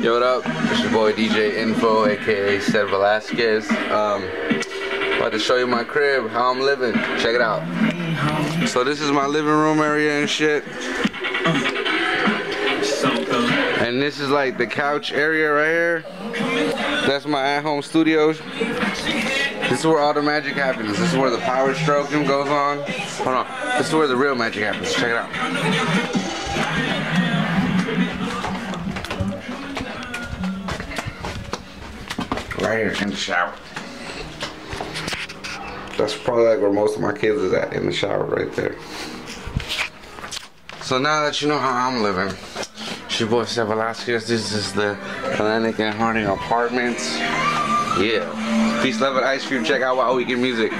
Yo, what up? It's your boy DJ Info, aka Seth Velasquez. Um, about to show you my crib, how I'm living. Check it out. So this is my living room area and shit. And this is like the couch area right here. That's my at-home studio. This is where all the magic happens. This is where the power stroking goes on. Hold on. This is where the real magic happens. Check it out. Right here in the shower. That's probably like where most of my kids is at, in the shower right there. So now that you know how I'm living, it's your boy Seth Velasquez. This is the Atlantic and Harding Apartments. Yeah. Peace, love, and ice cream. Check out Wild Weekend Music.